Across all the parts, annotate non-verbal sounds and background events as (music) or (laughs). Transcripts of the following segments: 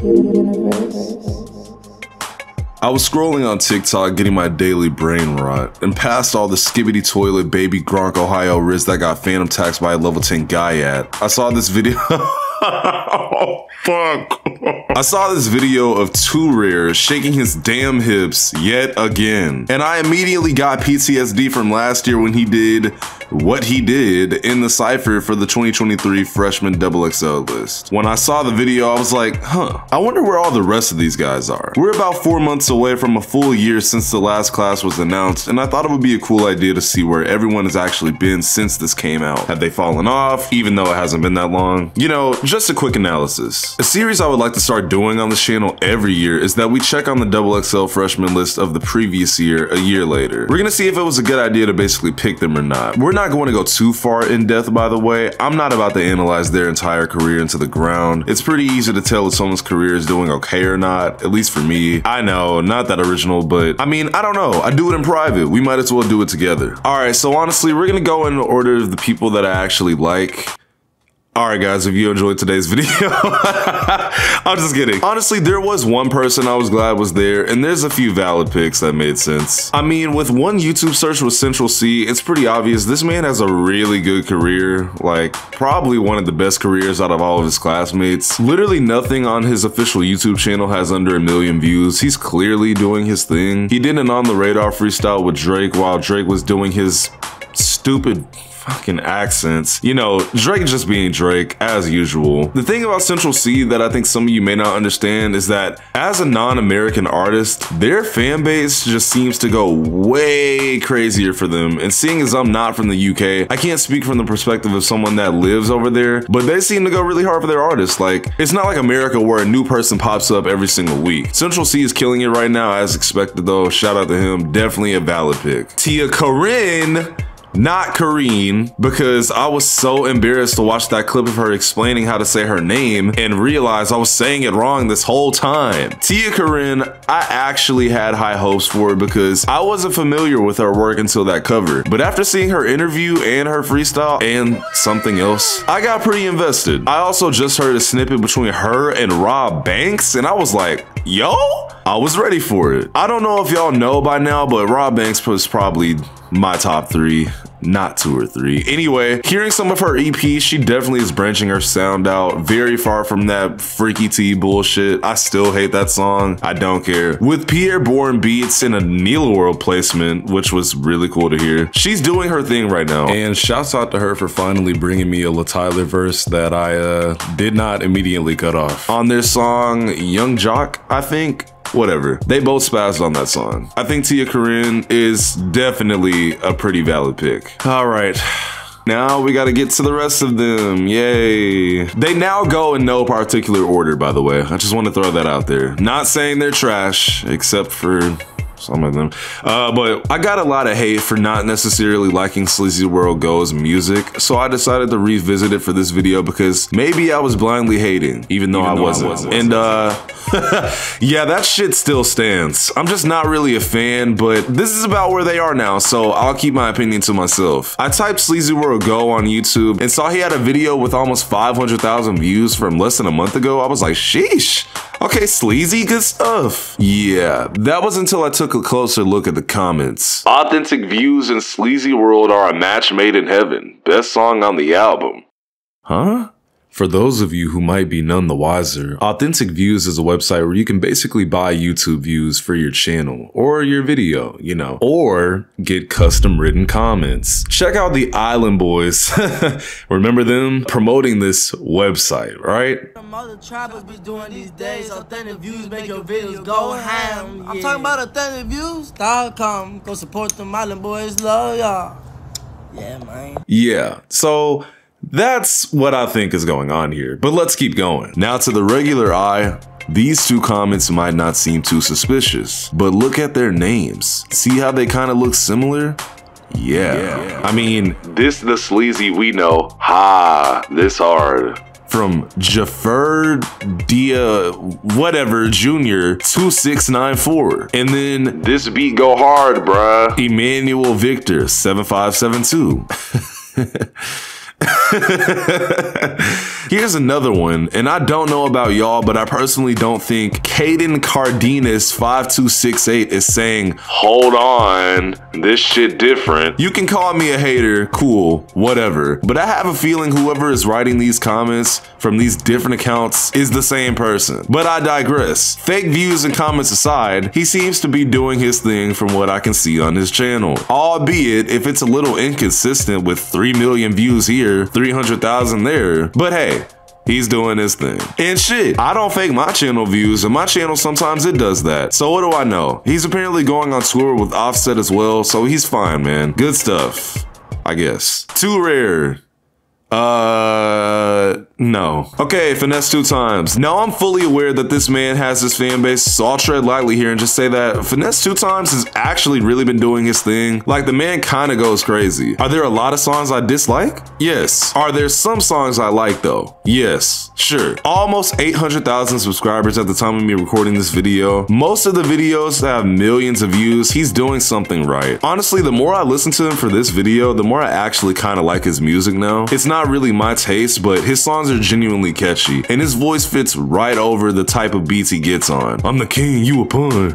I was scrolling on TikTok getting my daily brain rot, and past all the skibidi toilet baby Gronk Ohio Riz that got fanum taxed by a level 10 guy at, I saw this video. (laughs) oh, fuck. I saw this video of 2Rare shaking his damn hips yet again. And I immediately got PTSD from last year when he did what he did in the Cypher for the 2023 Freshman Double XL list. When I saw the video, I was like, huh, I wonder where all the rest of these guys are. We're about four months away from a full year since the last class was announced, and I thought it would be a cool idea to see where everyone has actually been since this came out. Have they fallen off, even though it hasn't been that long? You know, just a quick analysis. A series I would like to start doing on this channel every year is that we check on the double XL freshman list of the previous year a year later. We're gonna see if it was a good idea to basically pick them or not. We're not going to go too far in depth by the way. I'm not about to analyze their entire career into the ground. It's pretty easy to tell if someone's career is doing okay or not, at least for me. I know, not that original, but I mean, I don't know. I do it in private. We might as well do it together. All right, so honestly, we're gonna go in order of the people that I actually like. Alright guys, if you enjoyed today's video, (laughs) I'm just kidding. Honestly, there was one person I was glad was there, and there's a few valid picks that made sense. I mean, with one YouTube search with Central Cee, it's pretty obvious this man has a really good career, like probably one of the best careers out of all of his classmates. Literally nothing on his official YouTube channel has under a million views. He's clearly doing his thing. He did an on the radar freestyle with Drake while Drake was doing his stupid fucking accents. You know, Drake just being Drake as usual. The thing about Central Cee that I think some of you may not understand is that as a non-American artist, their fan base just seems to go way crazier for them. And seeing as I'm not from the UK, I can't speak from the perspective of someone that lives over there, but they seem to go really hard for their artists. Like, it's not like America where a new person pops up every single week. Central Cee is killing it right now as expected though. Shout out to him. Definitely a valid pick. Tia Corine not Kareen, because I was so embarrassed to watch that clip of her explaining how to say her name and realize I was saying it wrong this whole time. Tia Corine, I actually had high hopes for because I wasn't familiar with her work until that cover. But after seeing her interview and her freestyle and something else, I got pretty invested. I also just heard a snippet between her and Rob Banks, and I was like, yo? I was ready for it. I don't know if y'all know by now, but Rob Banks was probably my top three not two or three. Anyway, hearing some of her EPs, she definitely is branching her sound out very far from that freaky T bullshit. I still hate that song. I don't care. With Pi'erre Bourne beats and a Neil World placement, which was really cool to hear. She's doing her thing right now. And shouts out to her for finally bringing me a Luh Tyler verse that I uh, did not immediately cut off. On their song Young Jock, I think, whatever. They both spazzed on that song. I think Tia Corine is definitely a pretty valid pick. All right. Now we gotta get to the rest of them. Yay. They now go in no particular order, by the way. I just want to throw that out there. Not saying they're trash, except for some of them. Uh, but I got a lot of hate for not necessarily liking Sleazyworld Go's music, so I decided to revisit it for this video because maybe I was blindly hating, even though, even I, though wasn't. I, wasn't. And uh, (laughs) yeah, that shit still stands. I'm just not really a fan, but this is about where they are now, so I'll keep my opinion to myself. I typed Sleazyworld Go on YouTube and saw he had a video with almost 500,000 views from less than a month ago. I was like, sheesh. Okay, sleazy, good stuff. Yeah, that was until I took a closer look at the comments. Authentic Views and Sleazyworld are a match made in heaven. Best song on the album. Huh? For those of you who might be none the wiser, Authentic Views is a website where you can basically buy YouTube views for your channel or your video, you know, or get custom written comments. Check out the Island Boys. (laughs) Remember them promoting this website, right? Other trappers be doing these days. Authentic views make your videos go ham. I'm talking about authenticviews.com. Go support them Island Boys. Love y'all. Yeah, man. Yeah. So that's what I think is going on here, but let's keep going. Now to the regular eye, these two comments might not seem too suspicious, but look at their names. See how they kind of look similar? Yeah. yeah. I mean, this the sleazy we know. Ha, this hard. From Jaffer Dia whatever Jr. 2694. And then this beat go hard, bruh. Emmanuel Victor 7572. (laughs) (laughs) Here's another one, and I don't know about y'all, but I personally don't think Caden Cardenas 5268 is saying, Hold on, this shit different. You can call me a hater, cool, whatever. But I have a feeling whoever is writing these comments from these different accounts is the same person. But I digress. Fake views and comments aside, he seems to be doing his thing from what I can see on his channel. Albeit if it's a little inconsistent with 3 million views here, 300,000 there. But hey, He's doing his thing. And shit, I don't fake my channel views, and my channel sometimes it does that. So what do I know? He's apparently going on tour with Offset as well, so he's fine, man. Good stuff, I guess. 2Rare. Uh, no. Okay, Finesse2Tymes. Now I'm fully aware that this man has his fan base, so I'll tread lightly here and just say that Finesse2Tymes has actually really been doing his thing. Like the man kind of goes crazy. Are there a lot of songs I dislike? Yes. Are there some songs I like though? Yes, sure. Almost 800,000 subscribers at the time of me recording this video. Most of the videos have millions of views. He's doing something right. Honestly, the more I listen to him for this video, the more I actually kind of like his music now. It's not really my taste, but his songs are genuinely catchy, and his voice fits right over the type of beats he gets on. I'm the king, you a pun. (laughs)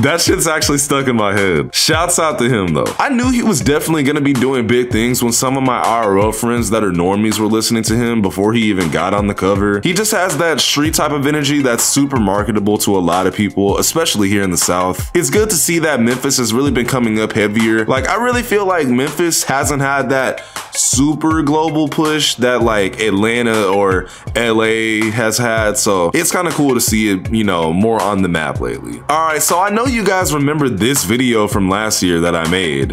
that shit's actually stuck in my head. Shouts out to him though. I knew he was definitely gonna be doing big things when some of my IRL friends that are normies were listening to him before he even got on the cover. He just has that street type of energy that's super marketable to a lot of people, especially here in the South. It's good to see that Memphis has really been coming up heavier. Like I really feel like Memphis hasn't had that super global push that like Atlanta or LA has had. So it's kind of cool to see it, you know, more on the map lately. All right, so I know you guys remember this video from last year that I made.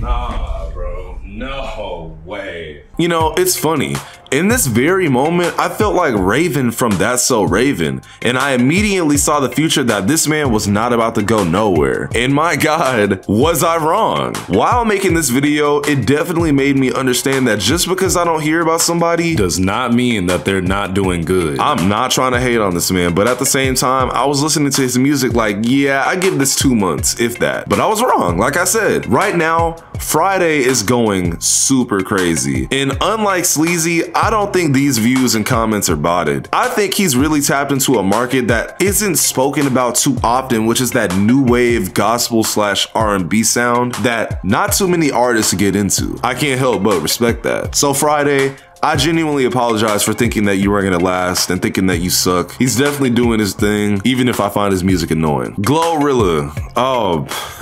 Nah, bro. No way. You know, it's funny. In this very moment, I felt like Raven from That's So Raven, and I immediately saw the future that this man was not about to go nowhere. And my god, was I wrong? While making this video, it definitely made me understand that just because I don't hear about somebody does not mean that they're not doing good. I'm not trying to hate on this man, but at the same time, I was listening to his music like, yeah, I give this two months, if that. But I was wrong, like I said. Right now, Fridayy is going super crazy. And unlike Sleazy, I don't think these views and comments are botted. I think he's really tapped into a market that isn't spoken about too often, which is that new wave gospel slash R&B sound that not too many artists get into. I can't help but respect that. So Fridayy, I genuinely apologize for thinking that you weren't gonna last and thinking that you suck. He's definitely doing his thing, even if I find his music annoying. Glorilla. Oh, (laughs)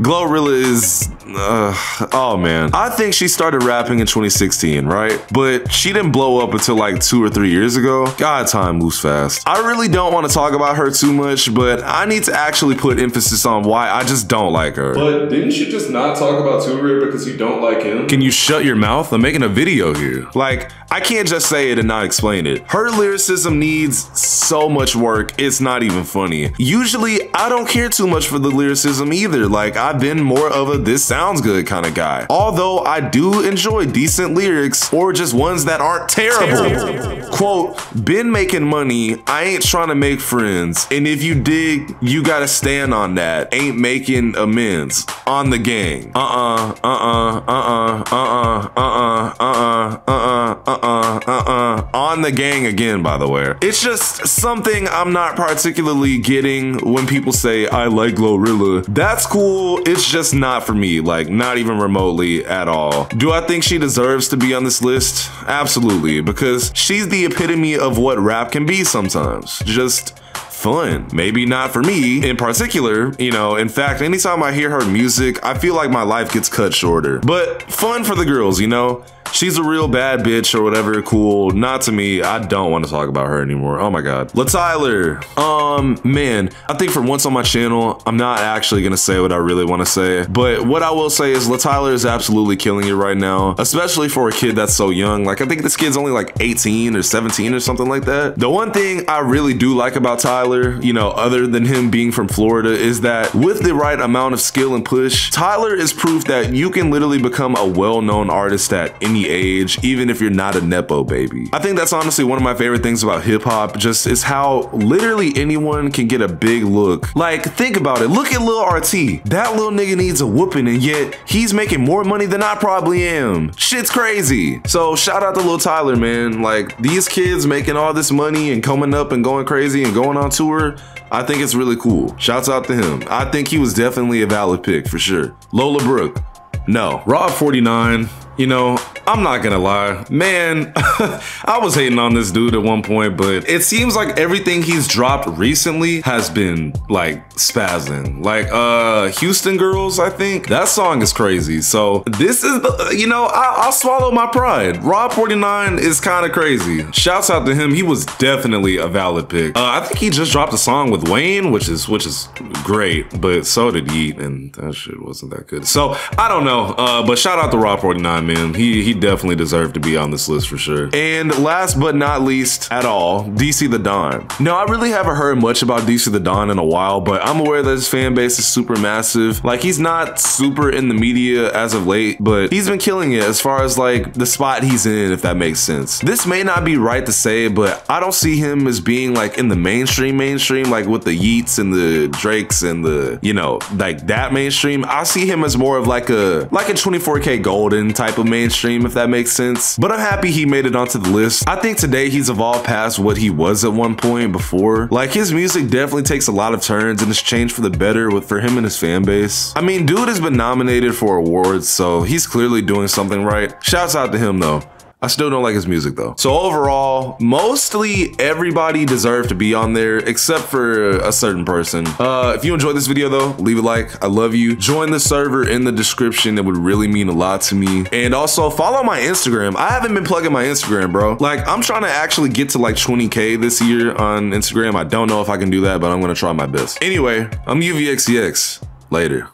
Glorilla is, uh, oh man. I think she started rapping in 2016, right? But she didn't blow up until like two or three years ago. God, time moves fast. I really don't want to talk about her too much, but I need to actually put emphasis on why I just don't like her. But didn't you just not talk about Toure because you don't like him? Can you shut your mouth? I'm making a video here. Like, like, I can't just say it and not explain it. Her lyricism needs so much work, it's not even funny. Usually, I don't care too much for the lyricism either. Like, I've been more of a this sounds good kind of guy. Although I do enjoy decent lyrics or just ones that aren't terrible. terrible. Quote, been making money, I ain't trying to make friends. And if you dig, you gotta stand on that. Ain't making amends. On the gang. Uh-uh, uh-uh, uh-uh, uh-uh, uh-uh, uh-uh, uh-uh uh-uh, uh-uh, on the gang again, by the way. It's just something I'm not particularly getting when people say, I like Glorilla. That's cool, it's just not for me, like not even remotely at all. Do I think she deserves to be on this list? Absolutely, because she's the epitome of what rap can be sometimes. Just fun. Maybe not for me in particular, you know. In fact, anytime I hear her music, I feel like my life gets cut shorter. But fun for the girls, you know she's a real bad bitch or whatever, cool. Not to me. I don't want to talk about her anymore. Oh my god. Luh Tyler. Um, man, I think for once on my channel, I'm not actually gonna say what I really want to say. But what I will say is Luh Tyler is absolutely killing it right now, especially for a kid that's so young. Like I think this kid's only like 18 or 17 or something like that. The one thing I really do like about Tyler, you know, other than him being from Florida, is that with the right amount of skill and push, Tyler is proof that you can literally become a well-known artist at any age, even if you're not a Nepo baby. I think that's honestly one of my favorite things about hip hop, just is how literally anyone can get a big look. Like, think about it. Look at Lil RT. That little nigga needs a whooping, and yet he's making more money than I probably am. Shit's crazy. So shout out to Luh Tyler, man. Like, these kids making all this money and coming up and going crazy and going on tour. I think it's really cool. Shouts out to him. I think he was definitely a valid pick for sure. Lola Brooke. No. Rob 49, you know, I'm not gonna lie, man, (laughs) I was hating on this dude at one point, but it seems like everything he's dropped recently has been like spazzing. Like uh Houston Girls, I think. That song is crazy. So this is the, you know, I, will swallow my pride. Rob 49 is kind of crazy. Shouts out to him. He was definitely a valid pick. Uh, I think he just dropped a song with Wayne, which is which is great, but so did Yeat, and that shit wasn't that good. So I don't know. Uh, but shout out to Rob 49, man. He he definitely deserved to be on this list for sure. And last but not least at all, DC the Don. Now, I really haven't heard much about DC the Don in a while, but I'm aware that his fan base is super massive. Like, he's not super in the media as of late, but he's been killing it as far as like the spot he's in, if that makes sense. This may not be right to say, but I don't see him as being like in the mainstream mainstream, like with the Yeats and the Drakes and the, you know, like that mainstream. I see him as more of like a, like a 24kGoldn type of mainstream, if that makes sense. But I'm happy he made it onto the list. I think today he's evolved past what he was at one point before. Like his music definitely takes a lot of turns and it's changed for the better with for him and his fan base. I mean, dude has been nominated for awards, so he's clearly doing something right. Shouts out to him though. I still don't like his music though. So overall, mostly everybody deserved to be on there except for a certain person. Uh, if you enjoyed this video though, leave a like. I love you. Join the server in the description. It would really mean a lot to me. And also follow my Instagram. I haven't been plugging my Instagram, bro. Like I'm trying to actually get to like 20K this year on Instagram. I don't know if I can do that, but I'm gonna try my best. Anyway, I'm UVXCX. Later.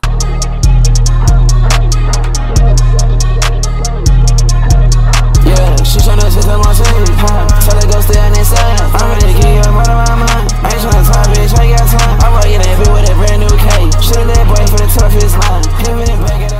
tell my son he's fine. So go stay on this side. I'm ready to give you all out of my mind. I ain't tryna talk, bitch, I got time. I'm walking that with a brand new K. Should've that boy for the toughest line. Giving me back at